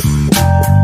Mm-hmm.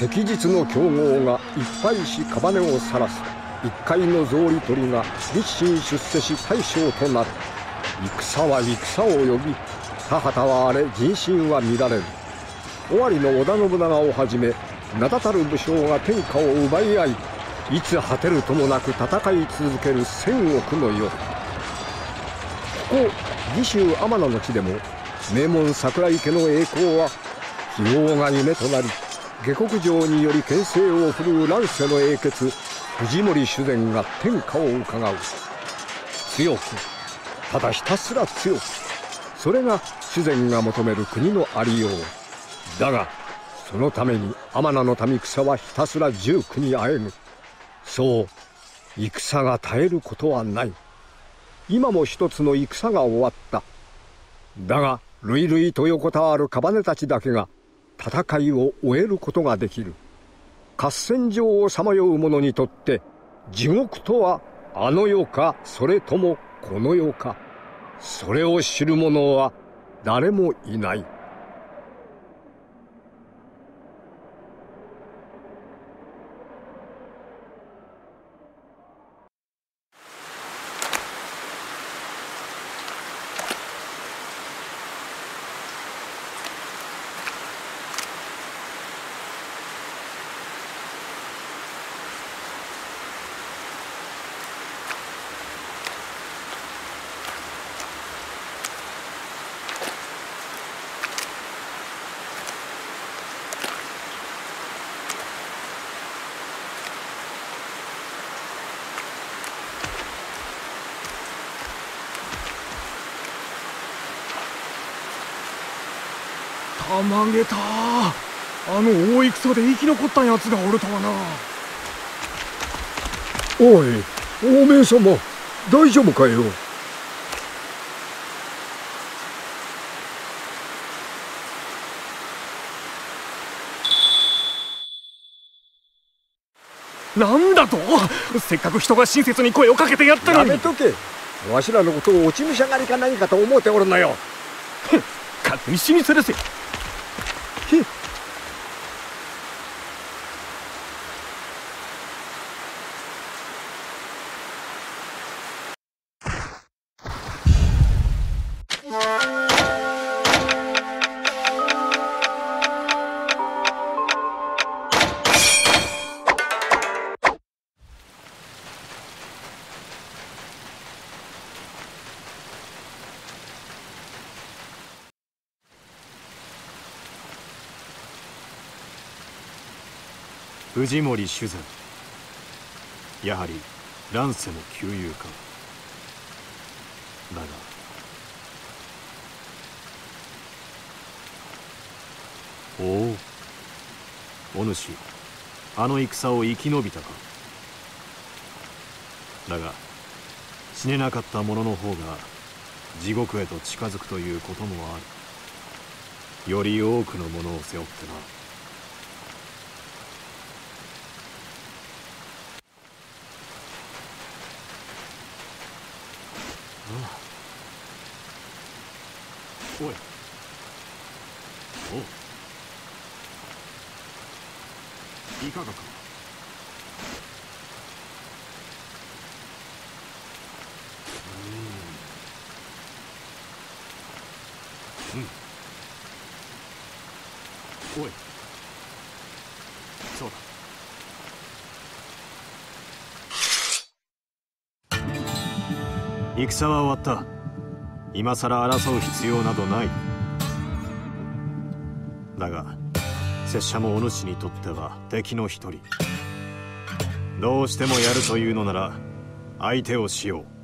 昔日の強豪がいっぱいし屍を晒す。一回の草履取りが立身出世し大将となる。戦は戦を呼び田畑は荒れ人心は乱れる。尾張の織田信長をはじめ名だたる武将が天下を奪い合いいつ果てるともなく戦い続ける千億の夜ここ義州天野の地でも名門桜井家の栄光は希望が夢となり下克上により牽制を振るう乱世の英傑藤森主膳が天下をうかがう。強くただひたすら強くそれが主膳が求める国のありよう。だがそのために天名の民草はひたすら十九にあえぐ。そう戦が絶えることはない。今も一つの戦が終わった。だが類々と横たわるカバネたちだけが戦いを終えることができる合戦場をさまよう者にとって地獄とはあの世かそれともこの世かそれを知る者は誰もいない。たまげた。あの大戦で生き残ったやつがおるとはな。おいおめえ様大丈夫かよ？なんだと？せっかく人が親切に声をかけてやったのに。やめとけ。わしらのことを落ち武者狩りか何かと思っておるのよ。勝手に死にさらせ藤森修善やはり乱世の旧友か。だが。おおお主あの戦を生き延びたか。だが死ねなかった者の方が地獄へと近づくということもある。より多くのものを背負ってな。おい。おいかがか。うん。おい。そうだ。戦は終わった。今さら争う必要などない。だが拙者もお主にとっては敵の一人。どうしてもやるというのなら相手をしよう。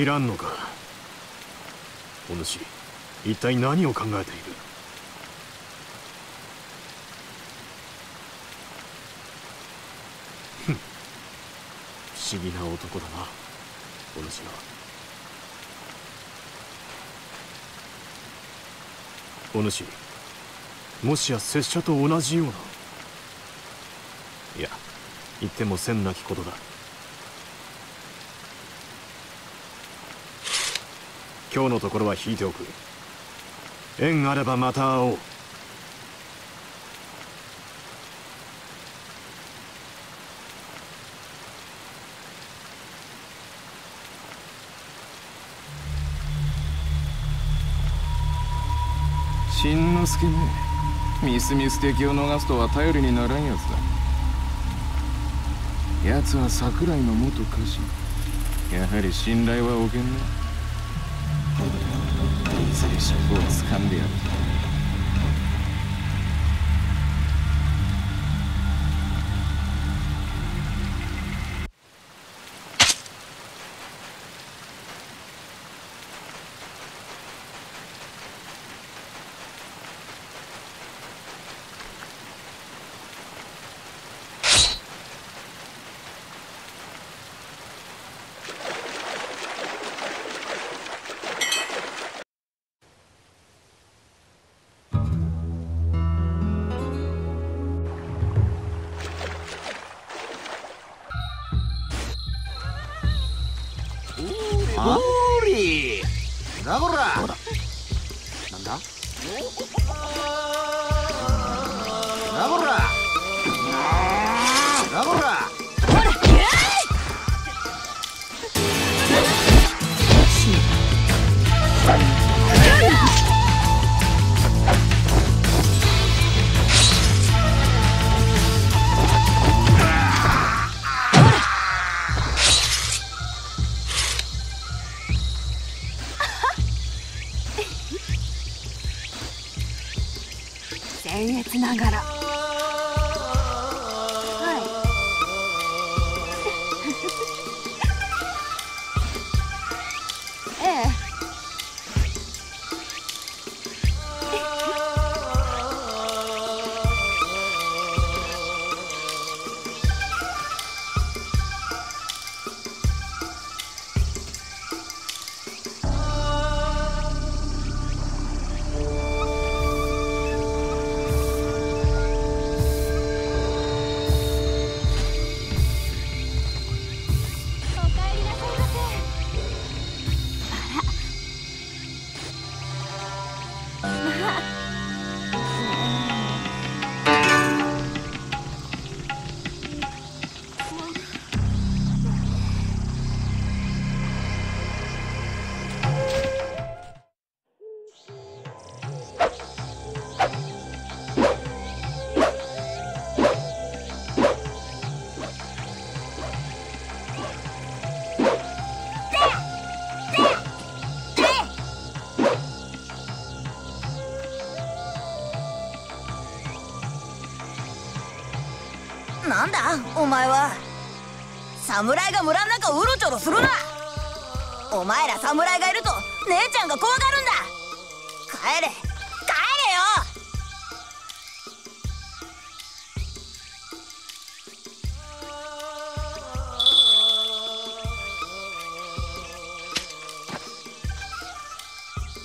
切らんのか？お主一体何を考えている？ふん。不思議な男だなお主は。お主もしや拙者と同じような？いや言ってもせんなきことだ。今日のところは引いておく。縁あればまた会おう。しんのすけめみすみす敵を逃すとは頼りにならんやつだ。奴は桜井の元家臣。やはり信頼はおけんな。いずれ職を掴んでやるだ？お前は。侍が村の中をうろちょろするな。お前ら侍がいると姉ちゃんが怖がるんだ。帰れ。帰れ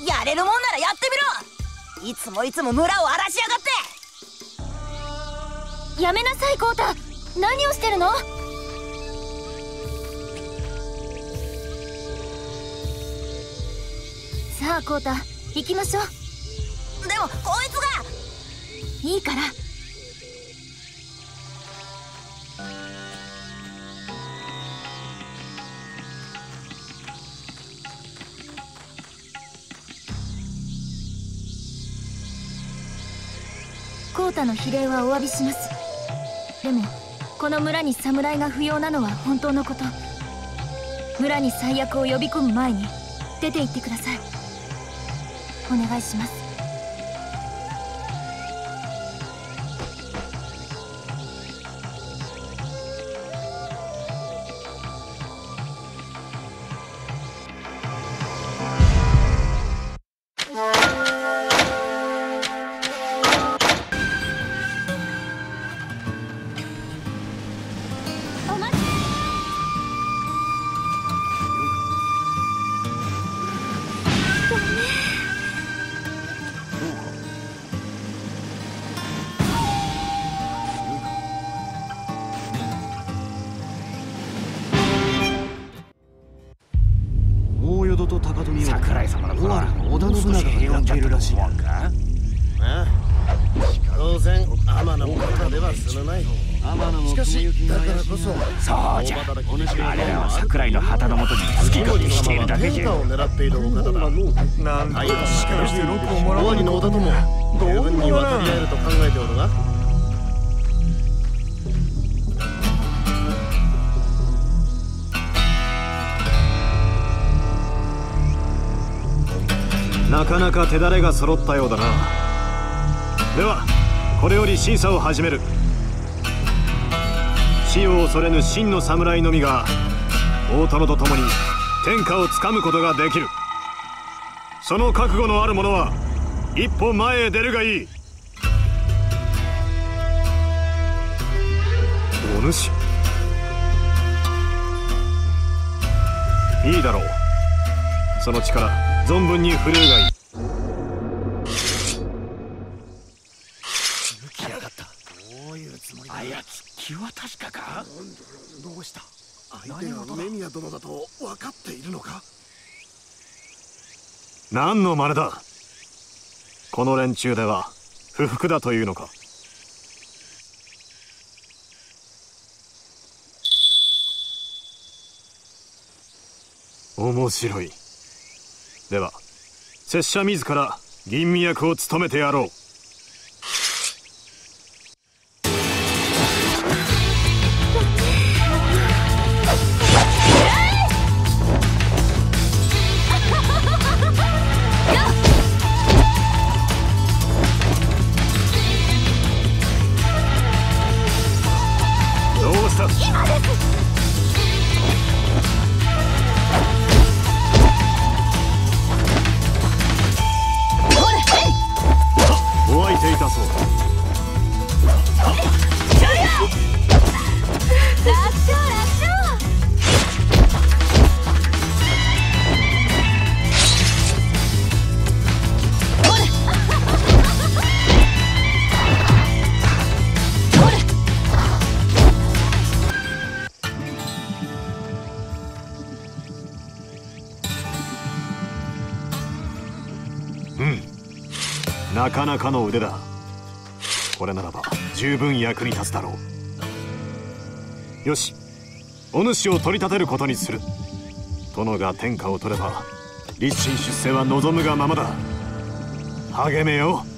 よ。やれるもんならやってみろ。いつもいつも村を荒らしやがって。やめなさいコウタ。何をしてるの？さあコウタ行きましょう。でもこいつが！いいから。コウタの比例はお詫びします。この村に侍が不要なのは本当のこと。村に最悪を呼び込む前に出て行ってください。お願いします。大淀と高富を桜井様の子は織田信長が狙っているらしいか当然天の方では済むまい。天野のしかしだからこそそうじゃ。あれらは桜井の旗のもとに好き勝手しているだけじゃを狙っているお方だなんとはいかしかしてロックをもら終わうりの織田とも十分に渡り合えると考えておるがなかなか手だれが揃ったようだな。ではこれより審査を始める。死を恐れぬ真の侍のみが大殿と共に天下をつかむことができる。その覚悟のある者は一歩前へ出るがいい。お主。いいだろう。その力存分に振るうがいい。だろうどうした？相手がミ宮殿だと分かっているのか？何の真似だ？この連中では不服だというのか？面白い。では拙者自ら吟味役を務めてやろう。なかなかの腕だ。これならば十分役に立つだろう。よし。お主を取り立てることにする。殿が天下を取れば立身出世は望むがままだ。励めよう。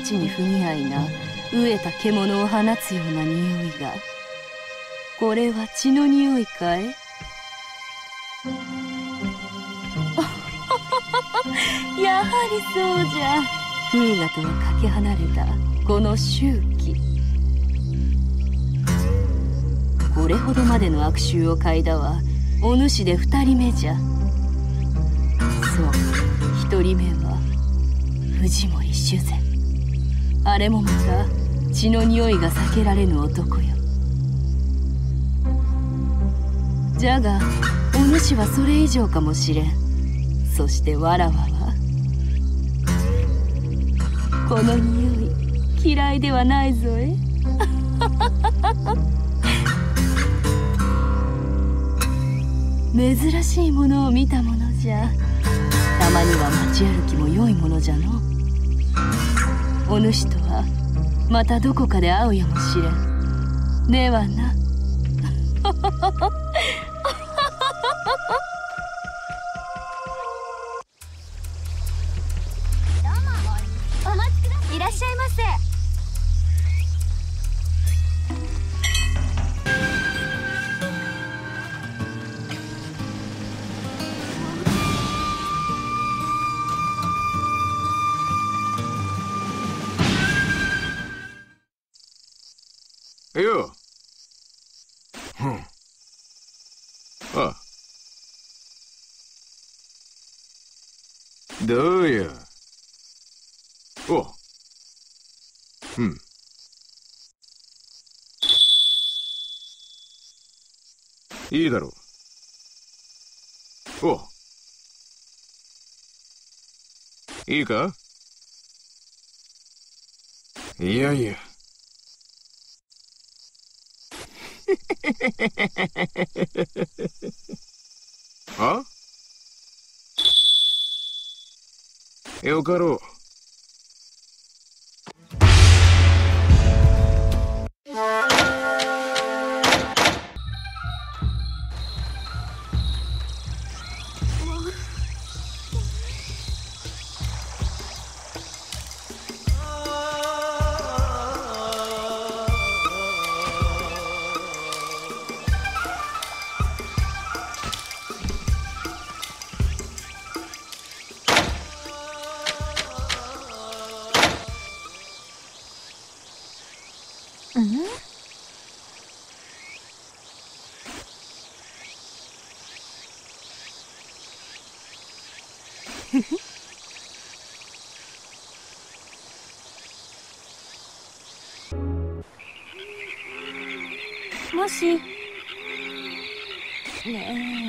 町に不似合いな飢えた獣を放つような匂いが。これは血の匂いかい？やはりそうじゃ。風雅とはかけ離れたこの周期。これほどまでの悪臭を嗅いだはお主で二人目じゃ。そう一人目は藤森主膳あれもまた血の匂いが避けられぬ男よ。じゃがお主はそれ以上かもしれん。そしてわらわはこの匂い嫌いではないぞえ。珍しいものを見たものじゃ。たまには街歩きも良いものじゃの。お主とまたどこかで会うやもしれん。ではな。いいだろう。おいいか？いやいや。あ？よかろう。うん。もし。ねえ。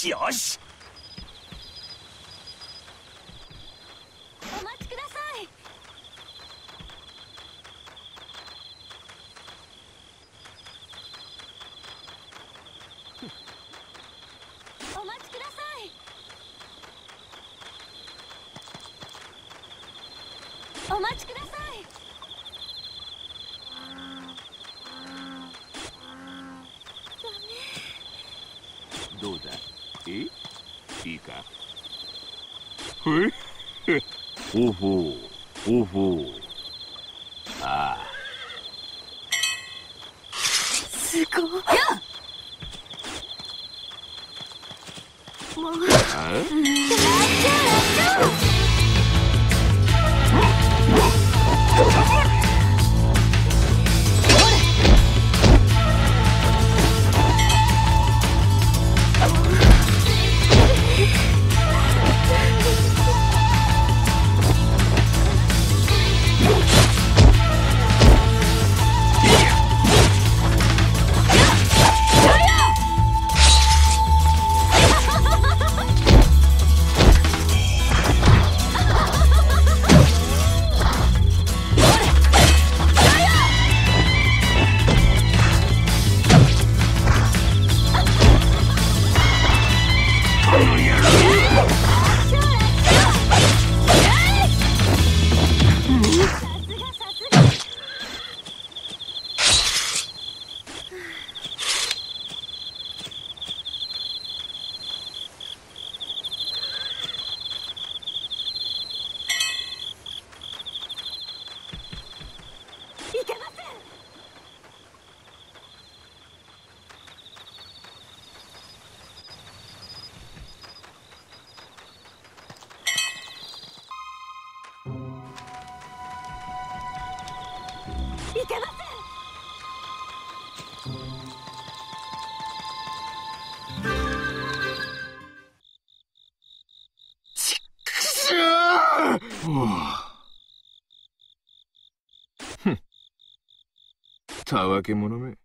しよしお待ちくださいお待ちくださいお待ちくださいどうだえいいかえほほうほほう。ああ。すごい。もう。あわけ者め。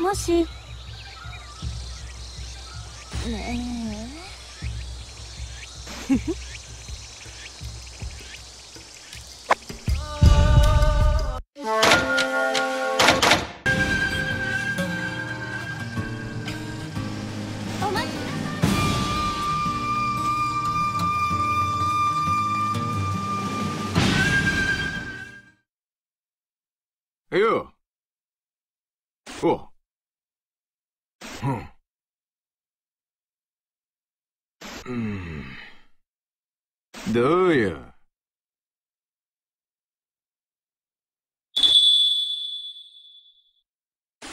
もし。ねえ。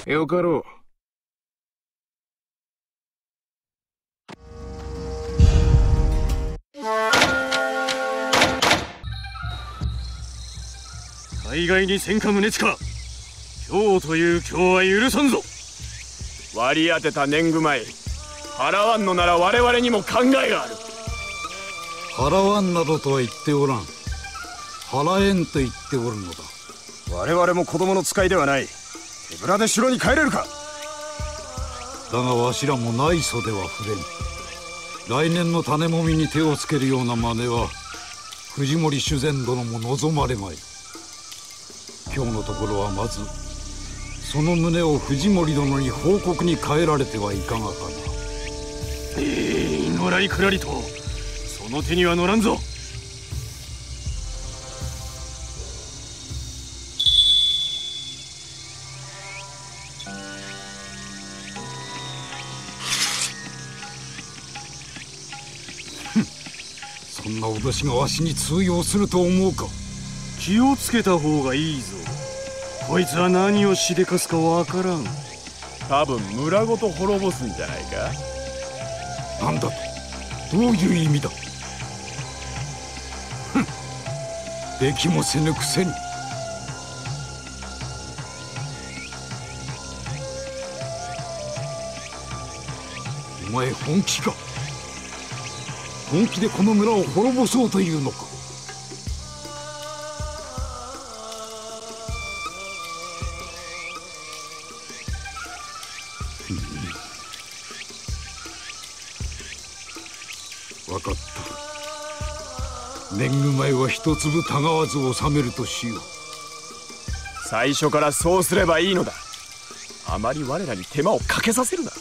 よかろう。海外に戦火宗近今日という今日は許さんぞ。割り当てた年貢米払わんのなら我々にも考えがある。払わんなどとは言っておらん。払えんと言っておるのだ。我々も子供の使いではない手ぶらで城に帰れるか？だがわしらも内祖では触れん来年の種もみに手をつけるような真似は藤森修善殿も望まれまい。今日のところはまずその旨を藤森殿に報告に変えられてはいかがかな。ええのらりくらりとその手には乗らんぞそんな脅しがわしに通用すると思うか？気をつけた方がいいぞ。こいつは何をしでかすかわからん。多分村ごと滅ぼすんじゃないか？なんだと？どういう意味だ？ふん。できもせぬくせに。お前本気か？本気でこの村を滅ぼそうというのか。分かった。年貢米は一粒たがわず収めるとしよう。最初からそうすればいいのだ。あまり我らに手間をかけさせるな。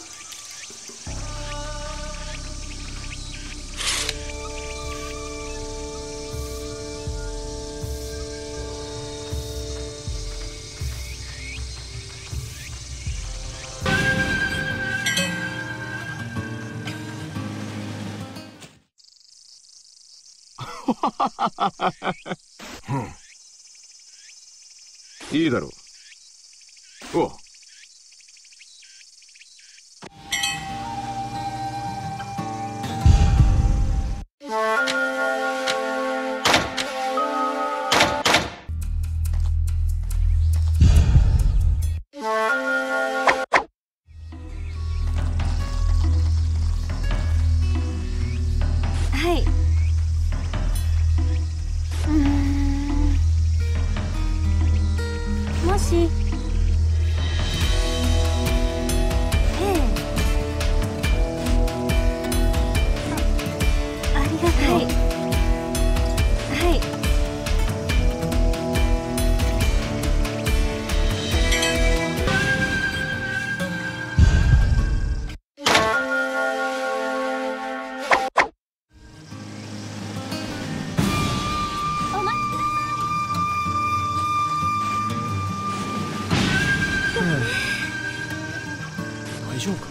大丈夫か？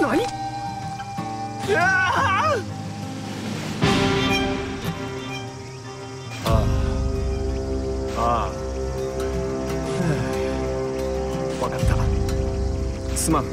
何？いやああ。ああ。分かった。すまん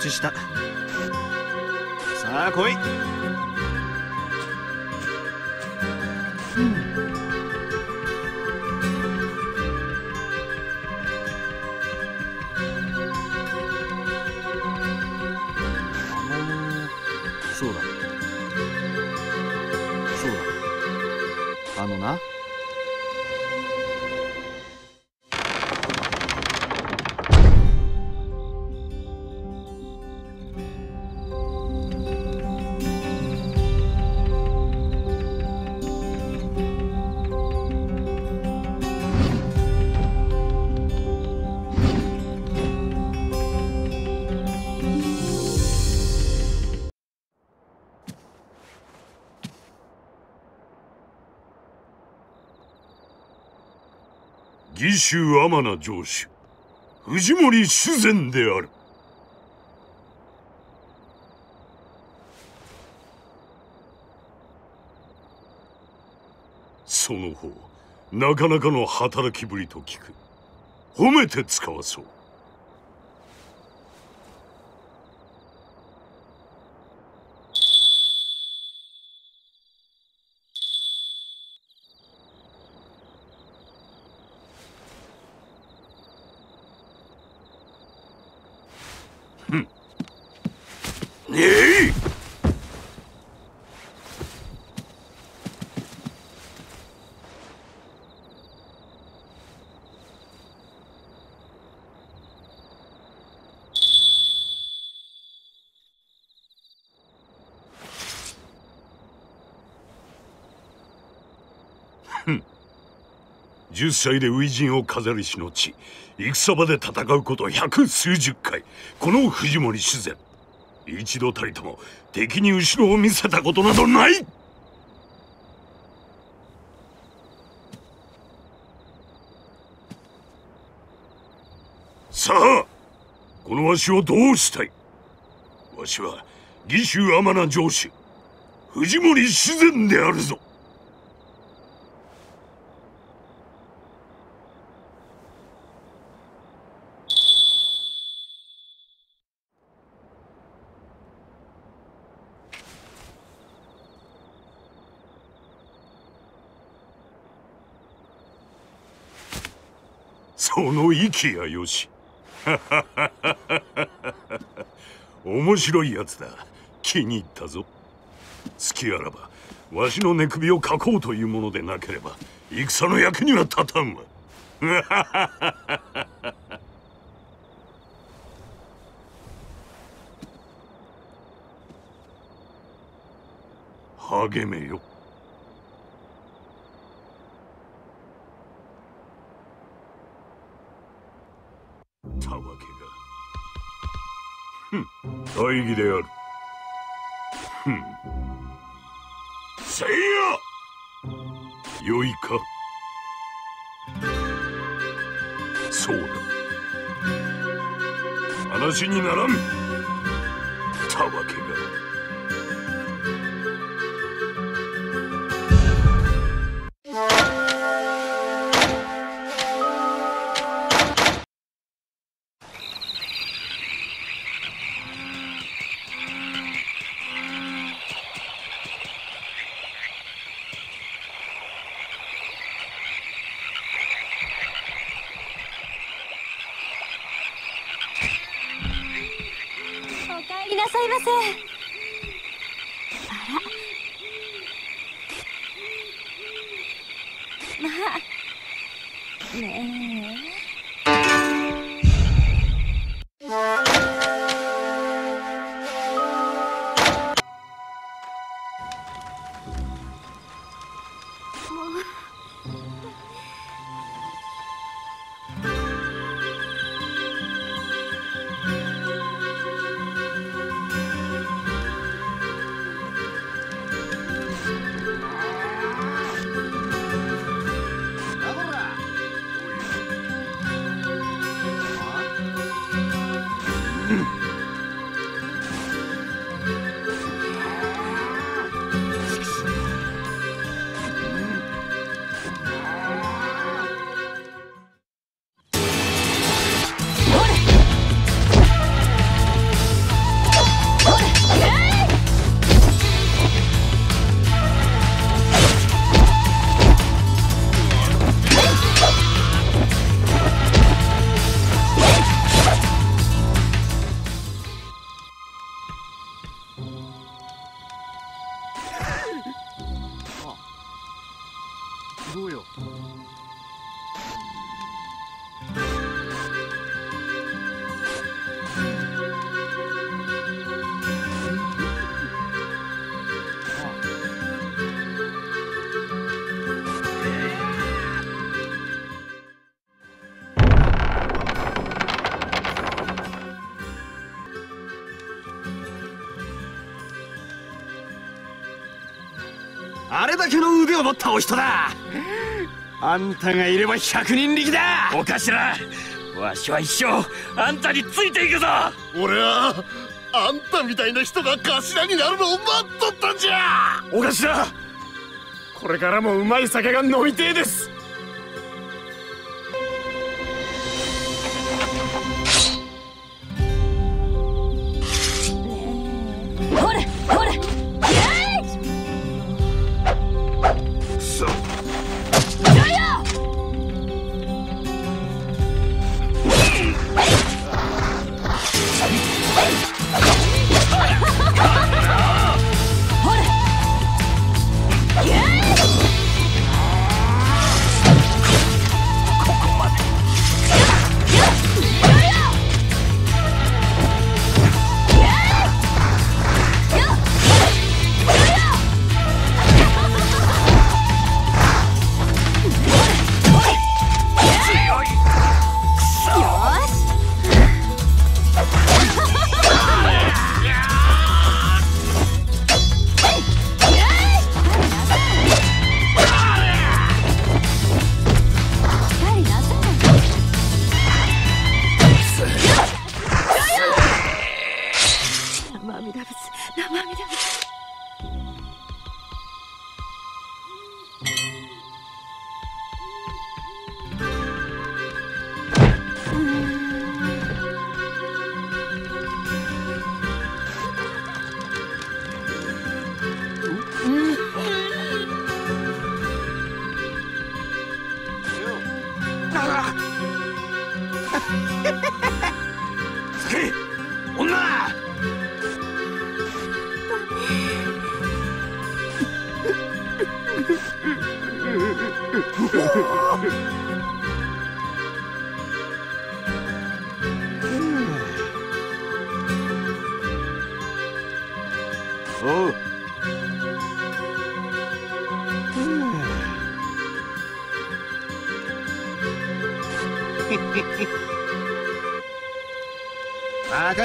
ちした。さあ来い。義州天名城主藤森修善である。その方なかなかの働きぶりと聞く。褒めて使わそう。歳で初陣を飾りし後戦場で戦うこと百数十回。この藤森主膳一度たりとも敵に後ろを見せたことなどない。さあこのわしをどうしたい？わしは義州天名城主藤森主膳であるぞ。その息やよし。面白いやつだ。気に入ったぞ。好きあらばわしの寝首をかこうというものでなければ戦の役には立たんわ。励めよ。大義である。せいや。よいか。そうだ。話にならん。たわけが。を持ったお人だ。あんたがいれば百人力だ。お頭わしは一生あんたについていくぞ。俺はあんたみたいな人が頭になるのを待っとったんじゃ。お頭これからもうまい酒が飲みてえです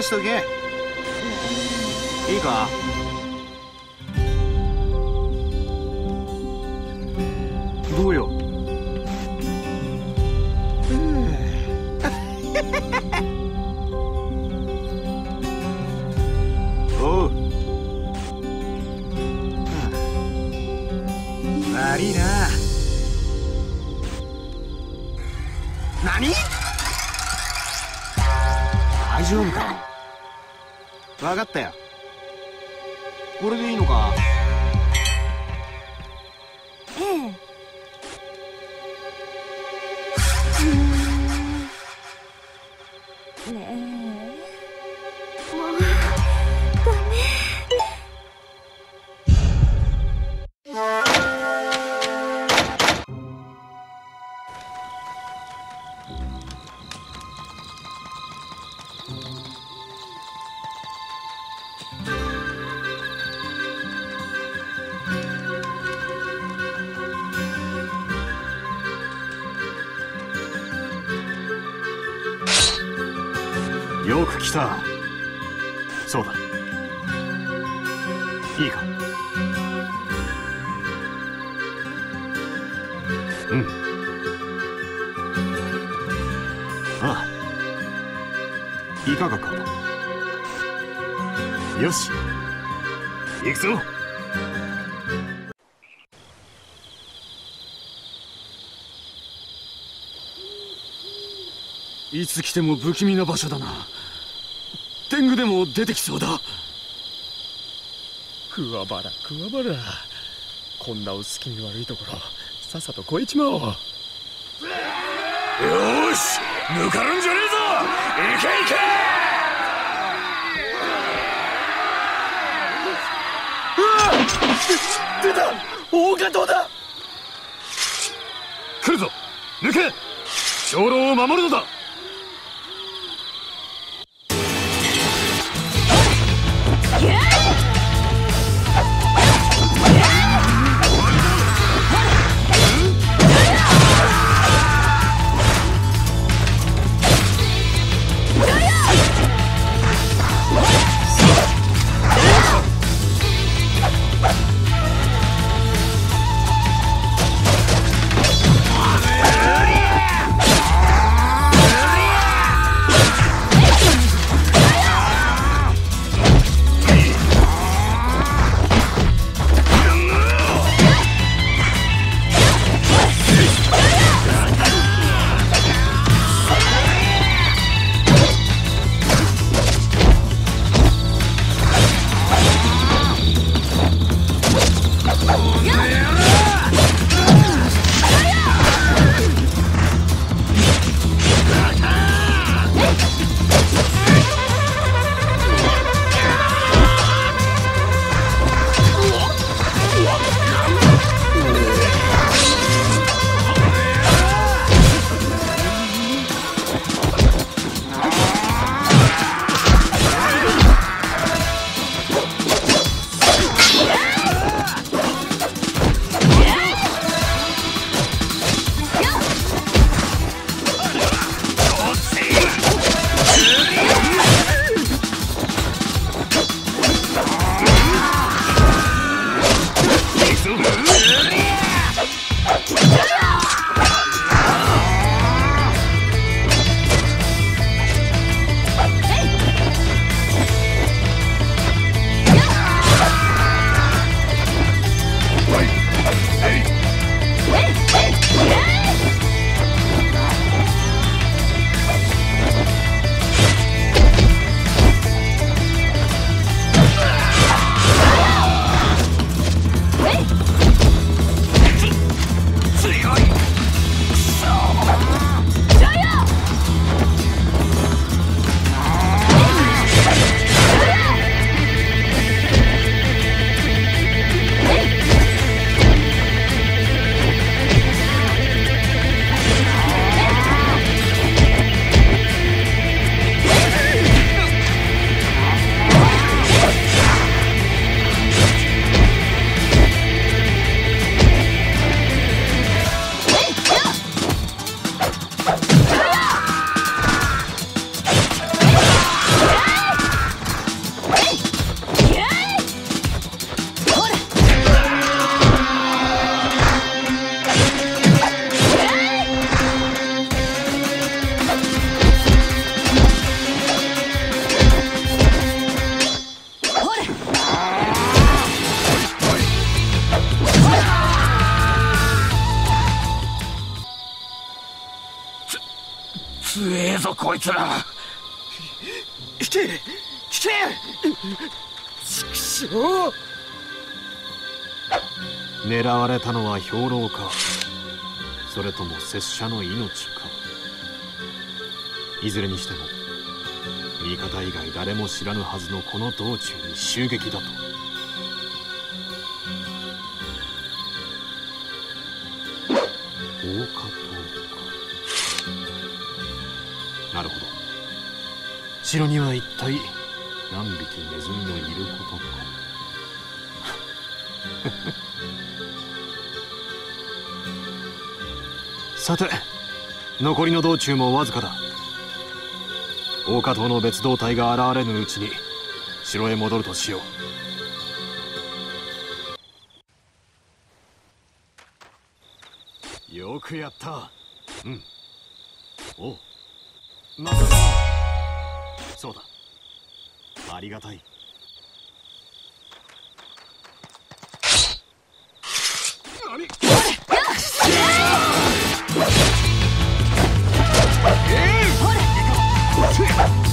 しとけ。いいか？つ来ても不気味な場所だな。天狗でも出てきそうだ。クワバラクワバラこんな薄気味悪いところさっさと越えちまおう。よーし抜かるんじゃねえぞ。行け行け。出た大加藤だ。来るぞ抜け。兵糧を守るのだ兵糧か。それとも拙者の命か。いずれにしても味方以外誰も知らぬはずのこの道中に襲撃だと。大加藤か。なるほど。城には一体何匹ネズミのいることか。さて残りの道中もわずかだ。大加藤の別動隊が現れぬうちに城へ戻るとしよう。よくやった。うん。お。うまさか。そうだ。ありがたい。終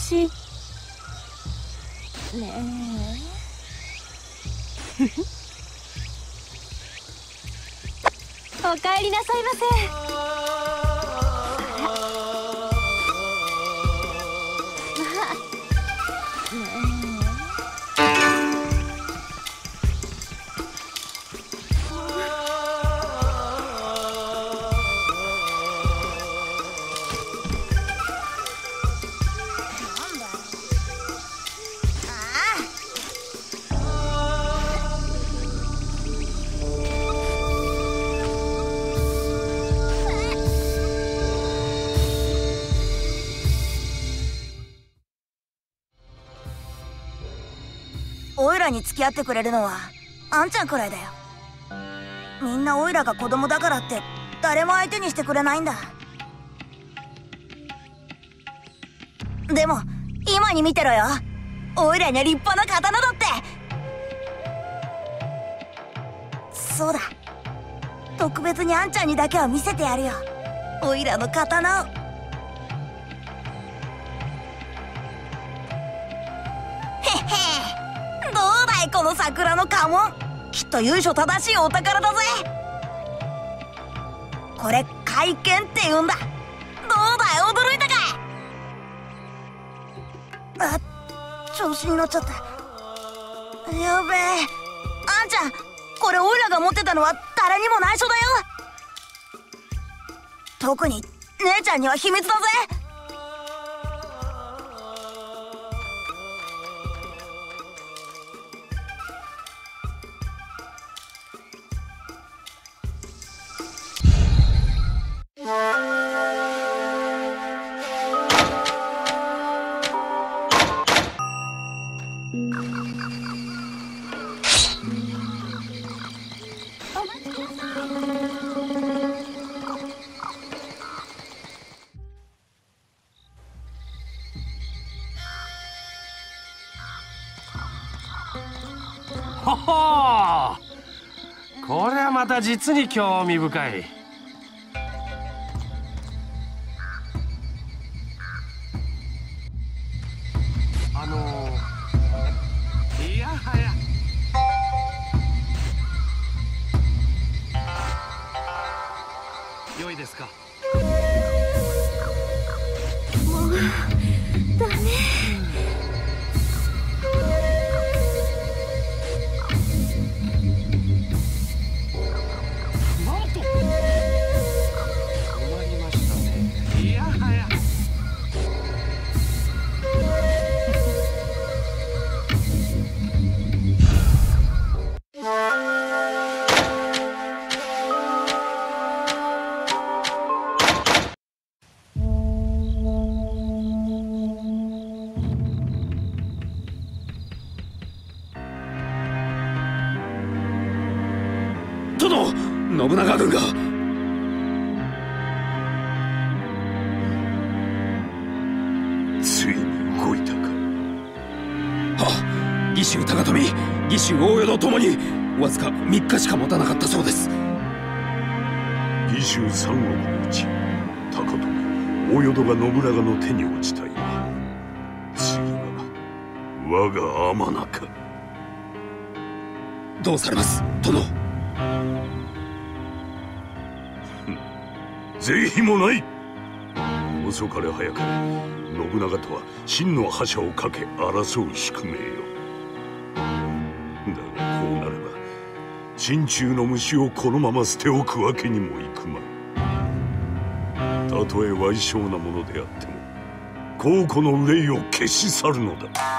しねえ。おかえりなさいませ。付き合ってくれるのはあんちゃんくらいだよ。みんなオイラが子供だからって誰も相手にしてくれないんだ。でも今に見てろよ。おいらには立派な刀だって。そうだ。特別にあんちゃんにだけは見せてやるよ。おいらの刀を。桜の家紋。きっと由緒正しいお宝だぜ。これ会見って言うんだ。どうだい？驚いたかい？あ調子に乗っちゃった。やべえ。あんちゃんこれオイラが持ってたのは誰にも内緒だよ。特に姉ちゃんには秘密だぜ。実に興味深い。信長軍が。ついに動いたか。は義州高富義州大淀ともにわずか3日しか持たなかったそうです。義州三国のうち高富大淀が信長の手に落ちた今次は我が天中。どうされます殿是非もない。遅かれ早かれ。信長とは真の覇者をかけ争う宿命よ。だがこうなれば心中の虫をこのまま捨ておくわけにもいくまい。たとえ賠償なものであっても皇庫の憂いを消し去るのだ。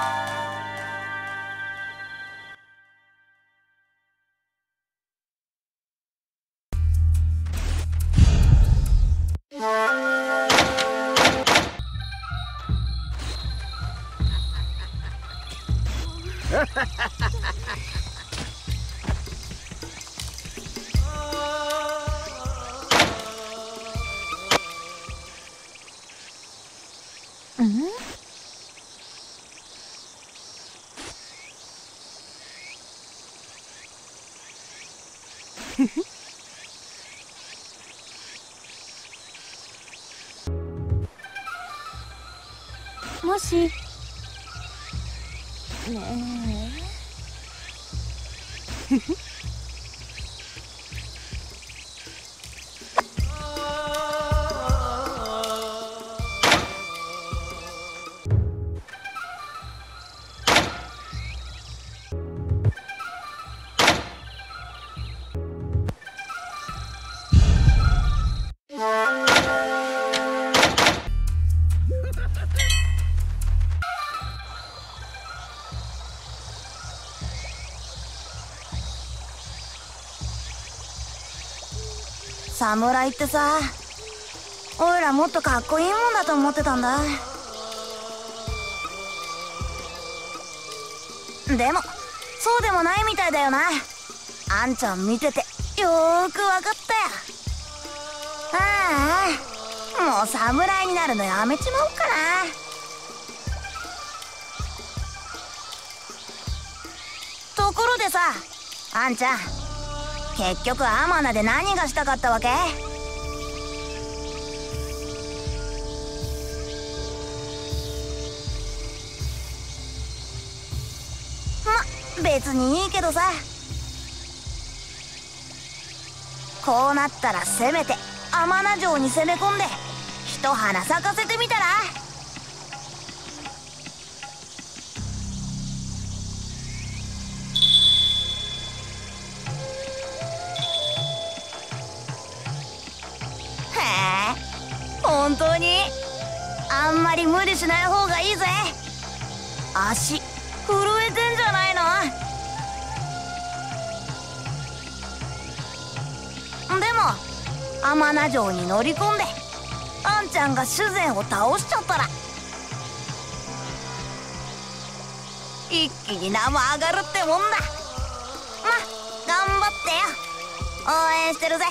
侍ってさ。おいらもっとかっこいいもんだと思ってたんだ。でもそうでもないみたいだよな。あんちゃん見ててよーくわかったよ。ああもう侍になるのやめちまおうかな。ところでさあんちゃん。結局アマナで何がしたかったわけ？ま別にいいけどさ。こうなったらせめて天名城に攻め込んで一花咲かせてみたら？まり無理しない方がいいぜ。足震えてんじゃないの？でも天名城に乗り込んであんちゃんが修繕を倒しちゃったら一気に名も上がるってもんだ。ま頑張ってよ。応援してるぜ。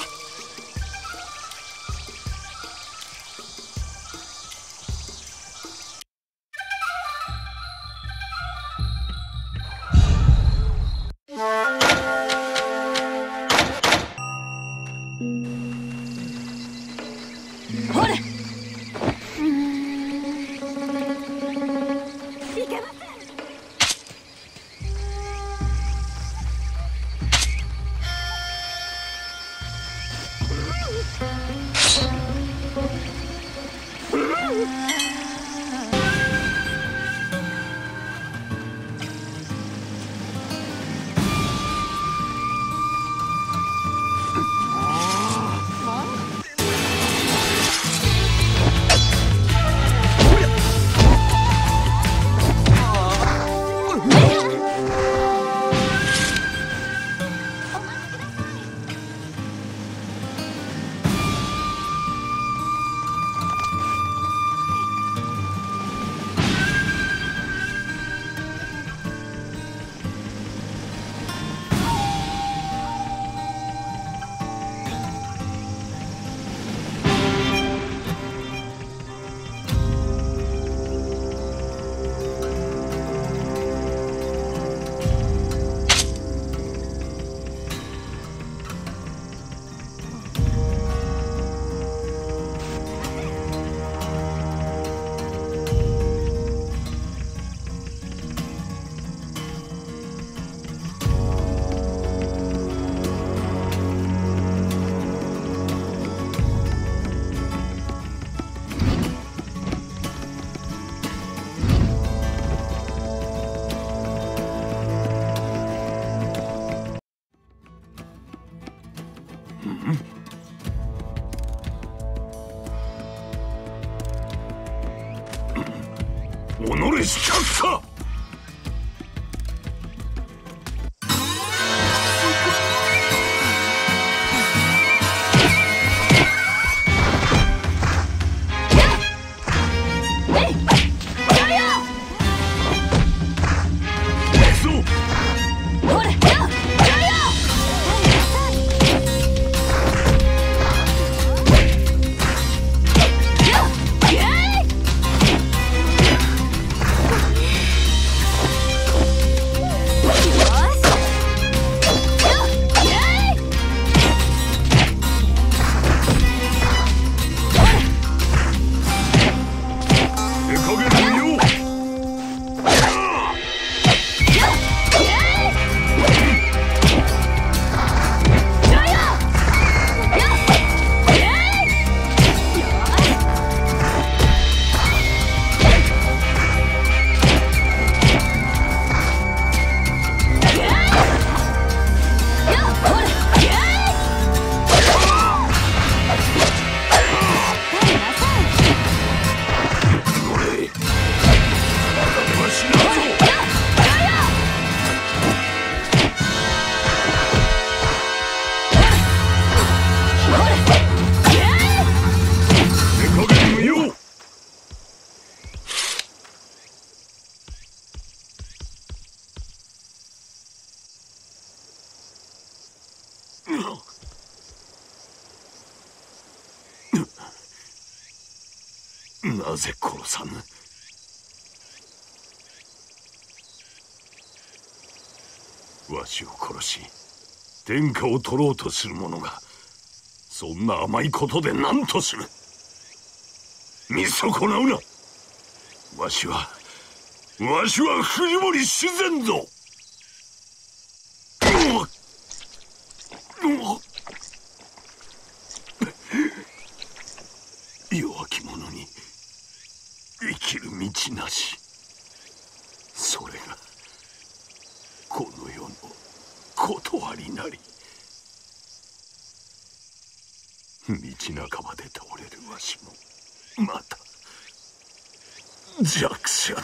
ぜ殺さぬ。わしを殺し天下を取ろうとする者がそんな甘いことで何とする。見損なうな。わしはわしは藤森修善ぞ弱き者にきる道なし。それがこの世の断りなり。道半ばで倒れるわしもまた弱者で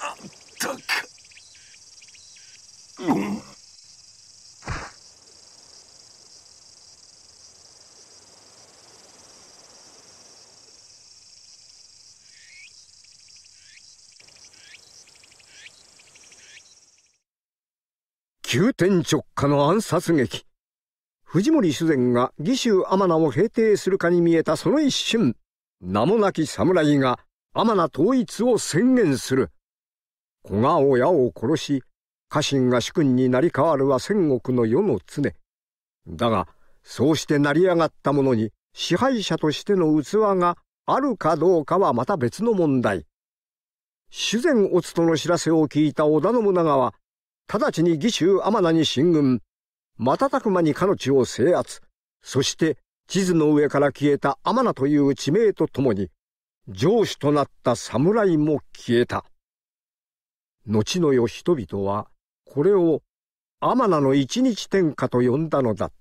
あったか。うん。急転直下の暗殺劇。藤森主膳が義州天名を平定するかに見えたその一瞬。名もなき侍が天名統一を宣言する。子が親を殺し家臣が主君になり変わるは戦国の世の常。だがそうして成り上がった者に支配者としての器があるかどうかはまた別の問題。主膳おつとの知らせを聞いた織田信長は直ちに義州天名に進軍。瞬く間に彼地を制圧。そして地図の上から消えた天名という地名とともに城主となった侍も消えた。後の世人々はこれを天名の一日天下と呼んだのだった。